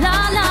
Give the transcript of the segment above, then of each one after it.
la la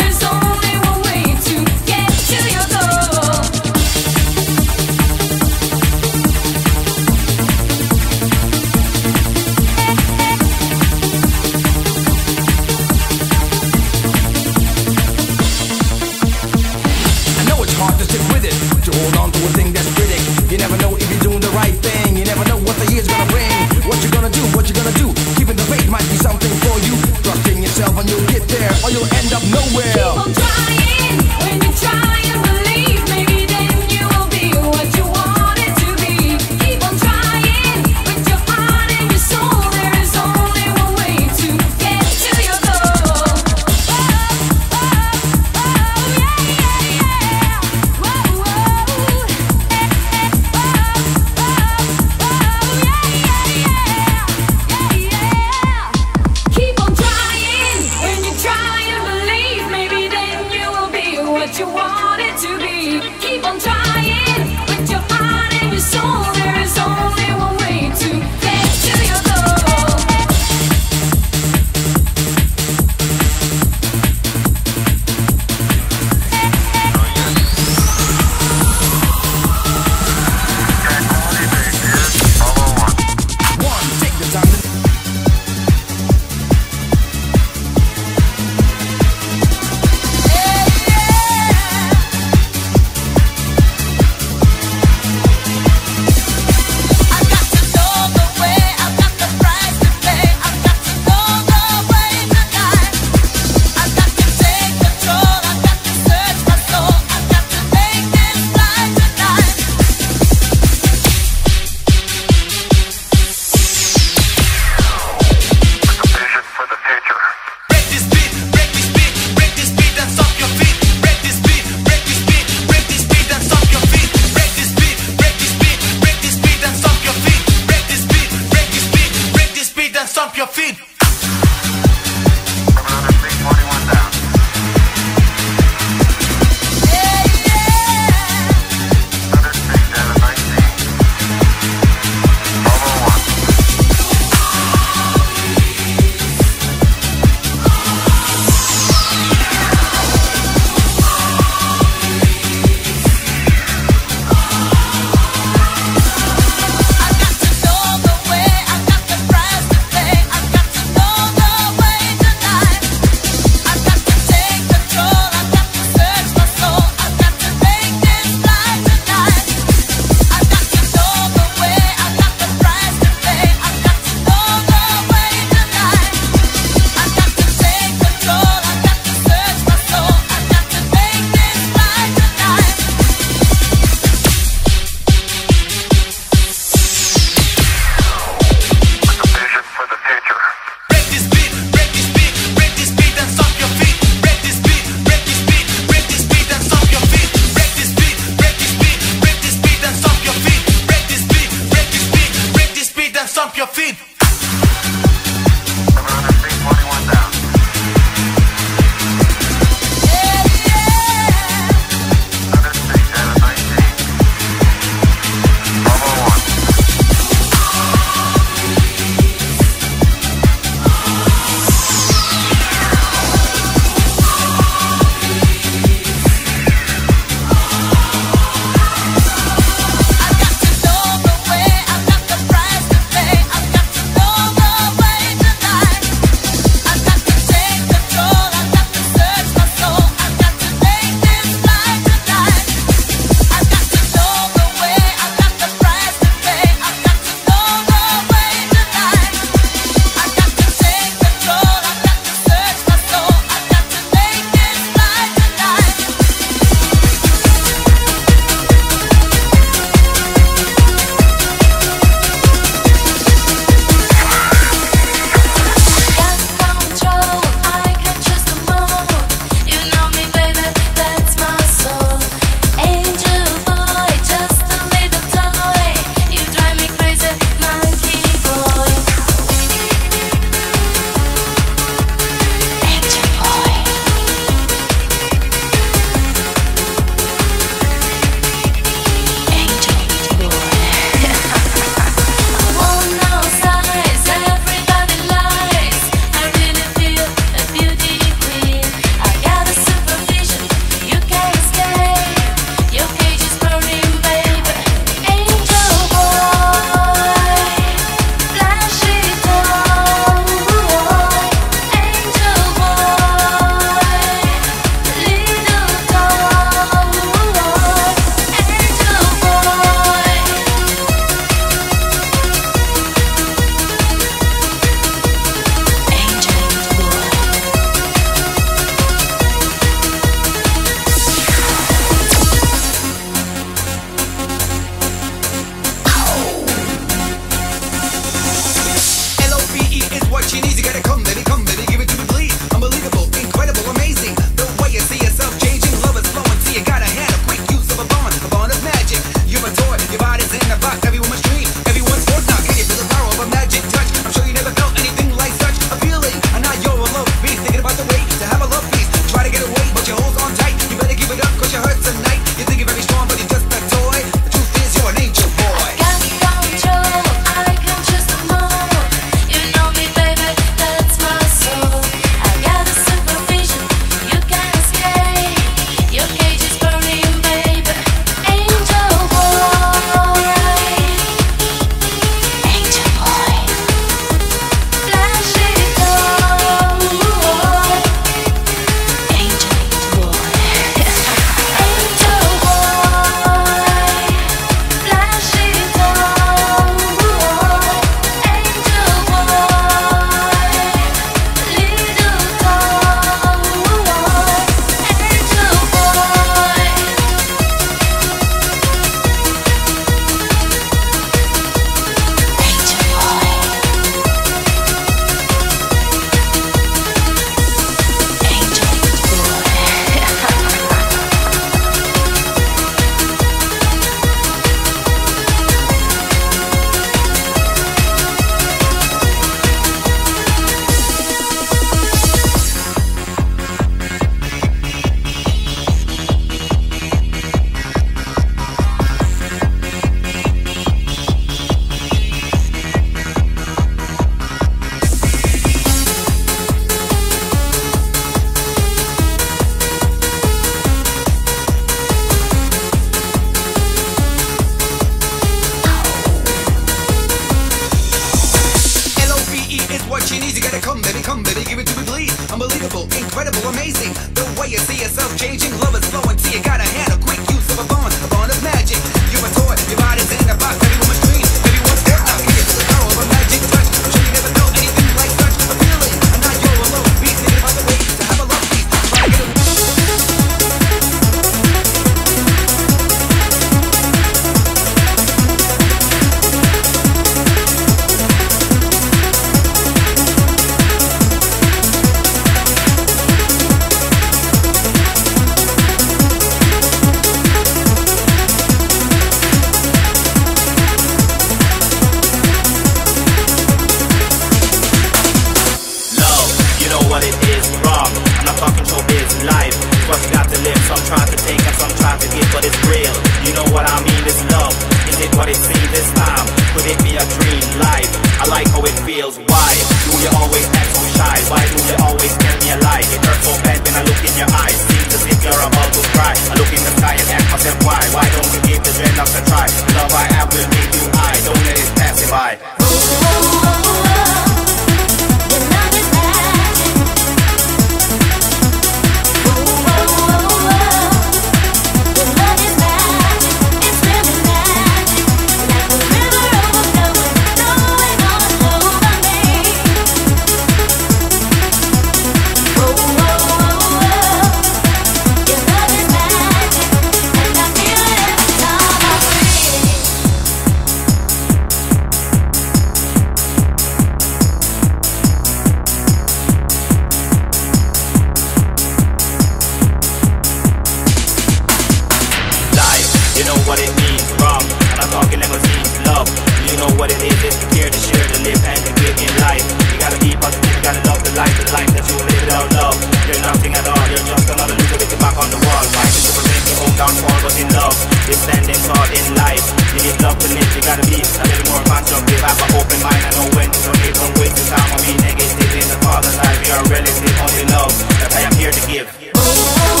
you know. That's how I'm here to give.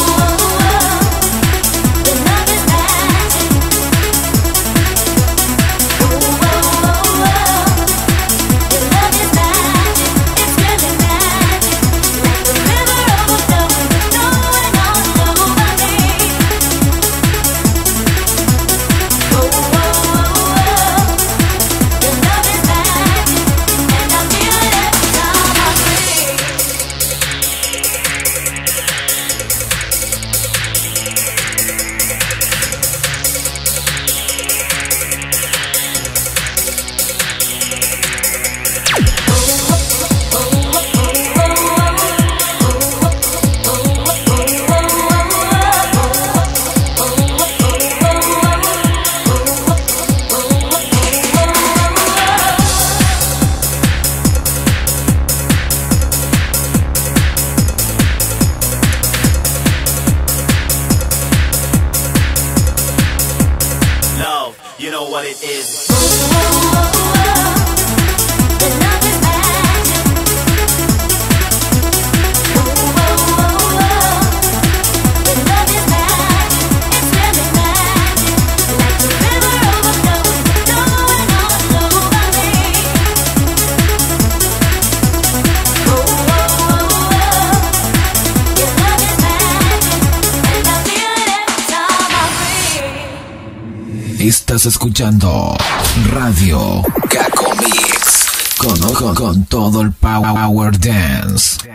Escuchando Radio Caco Mix. Con, con todo el Power Dance.